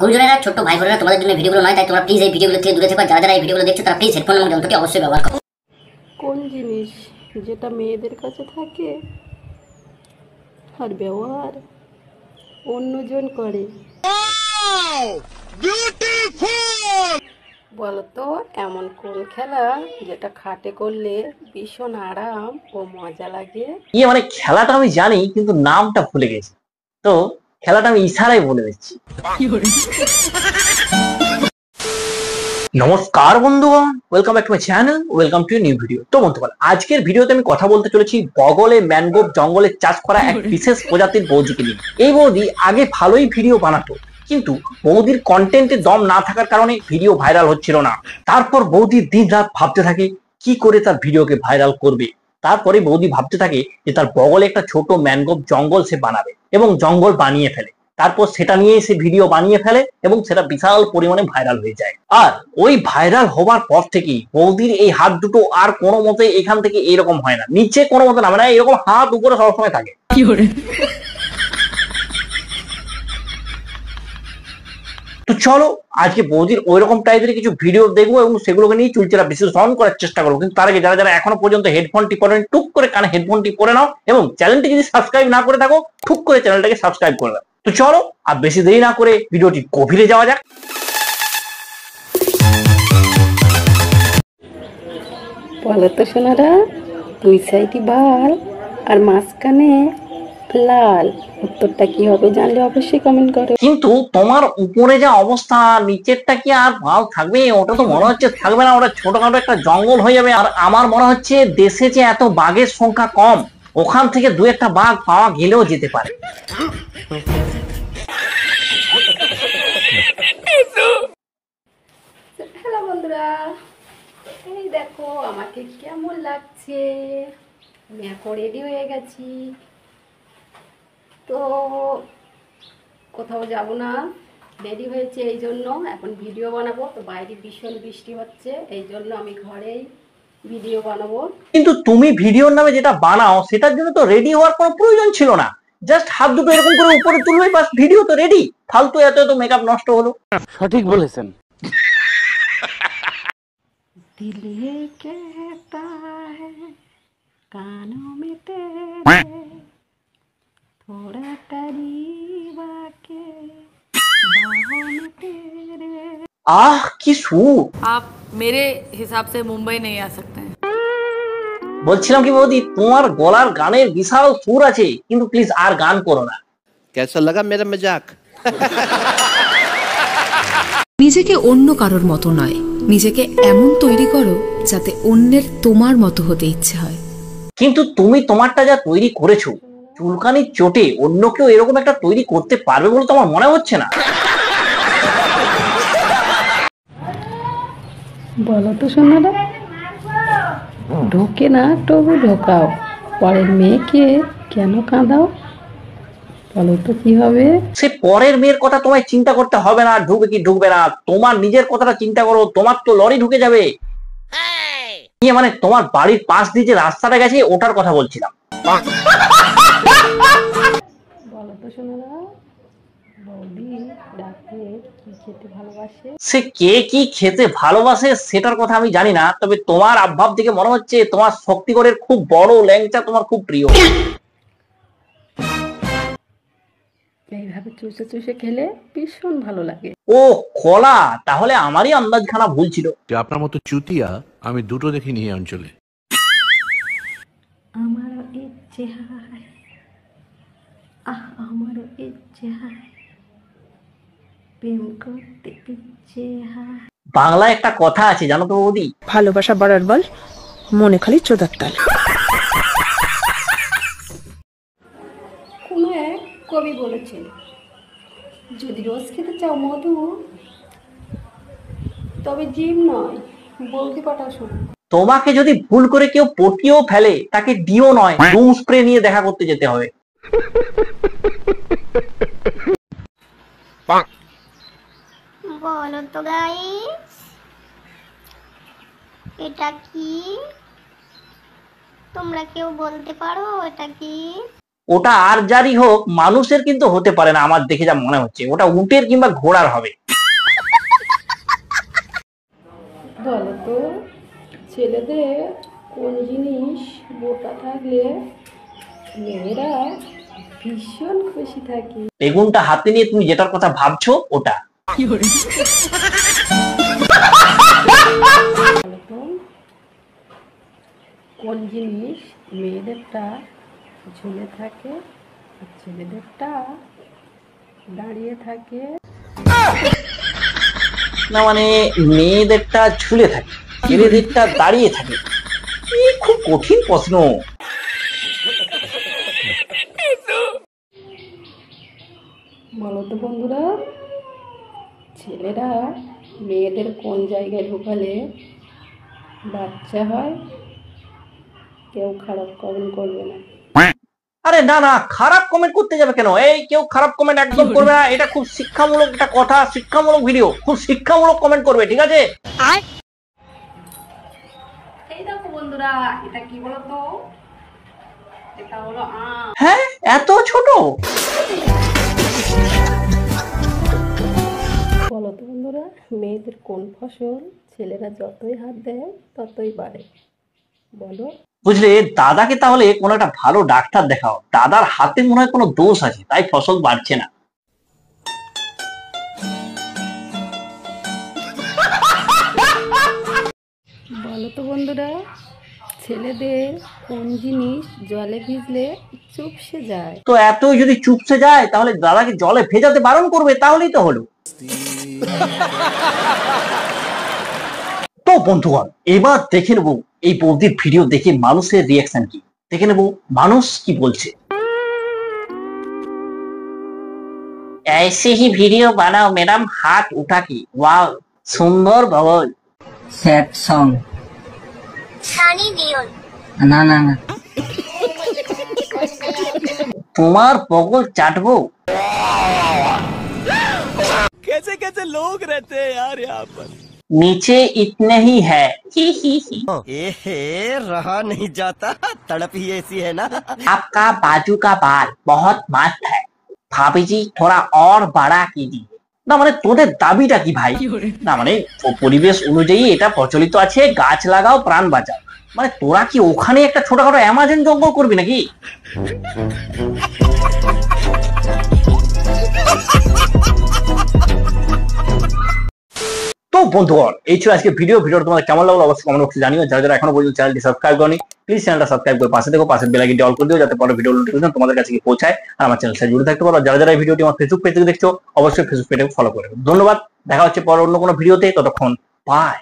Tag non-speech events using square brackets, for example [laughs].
গুরুজনেরা ছোট্ট ভাই বোনেরা তোমাদের জন্য ভিডিওগুলো নয় তাই তোমরা প্লিজ এই ভিডিওগুলো থেকে দূরে থেকো। যারা যারা এই ভিডিওগুলো দেখছ তারা প্লিজ হেডফোন এবং যন্ত্রটি অবশ্যই ব্যবহার করো। কোন জিনিস যেটা মেয়েদের কাছে থাকে আর ব্যবহার অন্যজন করে? বলতো এমন কোন খেলা যেটা খাটে করলে ভীষণ আরাম ও মজা লাগে? ইয়ে মানে খেলাটা আমি জানি কিন্তু নামটা ভুলে গেছি। তো খেলাটা আমি ইশারায় বলে দিচ্ছি। নমস্কার বন্ধুগণ welcome back to my channel welcome to new video তো বন্ধুগণ, আজকের ভিডিওতে আমি কথা বলতে চলেছি বগলে ম্যানগ্রোভ জঙ্গলে চাষ করা এক বিশেষ প্রজাতির বৌদিকে নিয়ে। এই বৌদি আগে ভালোই ভিডিও বানাতো, কিন্তু বৌদির কন্টেন্টের দম না থাকার কারণে ভিডিও ভাইরাল হচ্ছিল না। তারপর বৌদি দিন রাত ভাবতে থাকে, কি করে তার ভিডিওকে ভাইরাল করবে? তারপরে বৌদি ভাবতে থাকে যে তার বগলে একটা ছোট ম্যানগ্রোভ জঙ্গল সে বানাবে এবং জঙ্গল বানিয়ে ফেলে। তারপর সেটা নিয়ে সে ভিডিও বানিয়ে ফেলে এবং সেটা বিশাল পরিমাণে ভাইরাল হয়ে যায়। আর ওই ভাইরাল হওয়ার পর থেকেই বৌদির এই হাত দুটো আর কোনো মতে এখান থেকে এরকম হয় না। নিচে কোনো মতে না মানে এরকম হাত উপরে সবসময় থাকে। তো চলো, আজকে বৌদির ওই রকম টাইপের কিছু ভিডিও দেখব এবং সেগুলোকে নিয়ে চুলচেরা বিশ্লেষণ করার চেষ্টা করব। কিন্তু তার আগে যারা যারা এখনও পর্যন্ত হেডফোনটি পরে টুক করে কানে হেডফোনটি পরে নাও এবং চ্যানেলটি যদি সাবস্ক্রাইব না করে থাকো ঠুক করে চ্যানেলটাকে সাবস্ক্রাইব করে দাও তো চলো, আর বেশি দেরি না করে ভিডিওটি গভীরে যাওয়া যাক। বলতো সোনারা, দুই সাইডই বাল আর মাঝখানে লাল। উত্তরটা কি হবে জানলে অবশ্যই কমেন্ট করো। কিন্তু তোমার উপরে যা অবস্থা নিচেরটা কি আর ভালো থাকবে? ওটা তো মনে হচ্ছে থাকবে না ওটা ছোটখাটো একটা জঙ্গল হয়ে যাবে। আর আমার মনে হচ্ছে দেশে যে এত বাঘের সংখ্যা কম ওখান থেকে দু একটা বাঘ পাওয়া গেলেও যেতে পারে। হ্যালো বন্ধুরা এই দেখো আমাকে কেমন লাগছে? আমি এখন রেডি হয়ে গেছি। তো কোথাও যাব না রেডি হয়েছে এই জন্য এখন ভিডিও বানাবো তো বাইরে ভীষণ বৃষ্টি হচ্ছে এই জন্য আমি ঘরেই ভিডিও বানাবো কিন্তু তুমি ভিডিওর নামে যেটা বানাও সেটার জন্য তো রেডি হওয়ার কোনো প্রয়োজন ছিল না জাস্ট হাত দুটো এরকম করে উপরে তুলবে বাস ভিডিও তো রেডি ফালতু এত এত মেকআপ নষ্ট হলো সঠিক বলেছেন दिल ये कहता है कानों में तेरे थोड़ा करीब आके बाहों में तेरे আহ কি সুর आप मेरे हिसाब से मुंबई नहीं आ सकते हैं বলছিলাম কি বৌদি তোমার গলার গানের বিশাল সুর আছে কিন্তু প্লিজ আর গান করো না कैसा लगा मेरा मजाक নিজেকে অন্য কারোর মতো নয় নিজেকে এমন তৈরি করো যাতে অন্যের তোমার মতো হতে ইচ্ছে হয় কিন্তু তুমি তোমারটা যা তৈরি করেছো চুলকানির চোটে অন্য কেউ এরকম একটা তৈরি করতে পারবে বলে তো আমার মনে হচ্ছে না। বলো তো সোনারা ঢোকে না তবু ঢোকাও। পরের মেয়েকে কেন কাঁদাও? বলো তো কি হবে? সে পরের মেয়ের কথা তোমায় চিন্তা করতে হবে না ঢুকবে কি ঢুকবে না। তোমার নিজের কথাটা চিন্তা করো তোমার তো লরি ঢুকে যাবে। ইয়ে মানে তোমার বাড়ির পাশ দিয়ে যে রাস্তাটা গেছে ওটার কথা বলছিলাম। [laughs] বলো তো সোনারা বৌদি রাতে কি খেতে ভালোবাসে? সে কে কি খেতে ভালোবাসে সেটার কথা আমি জানি না তবে তোমার আভাব থেকে মনে হচ্ছে তোমার শক্তিগড়ের খুব বড় ল্যাংচা তোমার খুব প্রিয়। এইভাবে চুষে চুষে খেলে ভীষণ ভালো লাগে। ও কলা তাহলে আমারই আন্দাজখানা ভুল ছিল। যে আপনার মতো চুতিয়া আমি দুটো দেখিনি এই অঞ্চলে। ইচ্ছে আহ আমারও ইচ্ছে হয় প্রেম করতে ইচ্ছে হয় বাংলায় একটা কথা আছে জানো তো বৌদি? ভালোবাসা বাড়ার বল মনে খালি চোদার তাল। কোনো এক কবি বলেছেন যদি রোজ খেতে চাও মধু তবে জিম নয় বলতে পাঠাও শুরু তোমাকে যদি ভুল করে কেউ পটিয়েও ফেলে তাকে ডিও নয় ডুম স্প্রে নিয়ে দেখা করতে যেতে হবে। বলো তো গাইস এটা কি? তোমরা কেউ বলতে পারো এটা কি? ওটা আর যারই হোক মানুষের কিন্তু হতে পারে না আমার দেখে যা মনে হচ্ছে। ওটা উটের কিংবা ঘোড়ার হবে। বলো তো ছেলেদের কোন জিনিস মোটা থাকলে মেয়েরা ভীষণ খুশি থাকে। বেগুনটা হাতে নিয়ে তুমি যেটার কথা ভাবছ ওটা। কোন জিনিস মেয়েদেরটা ঝুলে থাকে ছেলেদেরটা দাঁড়িয়ে থাকে? না মানে মেয়েদেরটা ঝুলে থাকে ছেলেদেরটা দাঁড়িয়ে থাকে। খুব কঠিন প্রশ্ন। বলো তো বন্ধুরা ছেলেরা মেয়েদের কোন জায়গায় ঢোকালে বাচ্চা হয় কেউ খারাপ কমেন্ট করবে না। আরে না না খারাপ কমেন্ট করতে যাবে কেন? এই কেউ খারাপ কমেন্ট একদম করবে না এটা খুব শিক্ষামূলক একটা কথা শিক্ষামূলক ভিডিও খুব শিক্ষামূলক কমেন্ট করবে ঠিক আছে? এই দেখো বন্ধুরা এটা কি বলো তো এটা হলো আম। হ্যাঁ এত ছোট? বলো তো বন্ধুরা মেয়েদের কোন ফসল ছেলেরা যতই হাত দেয় ততই বাড়ে? বলো। বুঝলে দাদাকে তাহলে কোনো একটা ভালো ডাক্তার দেখাও। দাদার হাতে মনে হয় কোনো দোষ আছে তাই ফসল বাড়ছে না। বলো তো বন্ধুরা ছেলেদের কোন জিনিস জলে ভিজলে চুপসে যায় তো এত যদি চুপসে যায় তাহলে দাদাকে জলে ভেজাতে বারণ করবে তাহলেই তো হলো তো বন্ধুগণ এবার দেখে নেবো এই বৌদির ভিডিও দেখে মানুষের রিয়াকশন কি দেখে নেবো মানুষ কি বলছে ऐसे ही वीडियो बनाओ मैडम हाथ उठा के वाह सुंदर भवन স্যাড সং না না না তোমার পগল চাটবো कैसे कैसे लोग रहते हैं यार यहाँ पर नीचे इतने ही है ही ही ही ए रहा नहीं जाता तड़प ही ऐसी है ना आपका बाजू का बाल बहुत मस्त है भाभी जी थोड़ा और बड़ा कीजिए না মানে তোদের দাবিটা কি ভাই? না মানে পরিবেশ অনুযায়ী এটা প্রচলিত আছে গাছ লাগাও প্রাণ বাঁচাও। মানে তোরা কি ওখানে একটা ছোটখাটো অ্যামাজন জঙ্গল করবি নাকি? [laughs] বন্ধুগণ। এই ছিল আজকে ভিডিও ভিডিও তোমাদের কেমন লাগল অবশ্যই কমেন্ট বক্সে জানিও। যারা যারা এখনও পর্যন্ত চ্যানেলটি সাবস্ক্রাইব করনি প্লিজ চ্যানেলটা সাবস্ক্রাইব করে পাশে দেখো পাশে বেল আইকনটি অল করে দিও, যাতে পরে ভিডিও নোটিফিকেশন তোমাদের কাছে পৌঁছায় আর আমার চ্যানেল সাথে জুড়ে থাকতে পারো। যারা যারা এই ভিডিওটি আমার ফেসবুক পেজ থেকে দেখছ, অবশ্যই ফেসবুক পেজে ফলো করে। ধন্যবাদ। দেখা হচ্ছে পরে অন্য কোনো ভিডিওতে ততক্ষণ বাই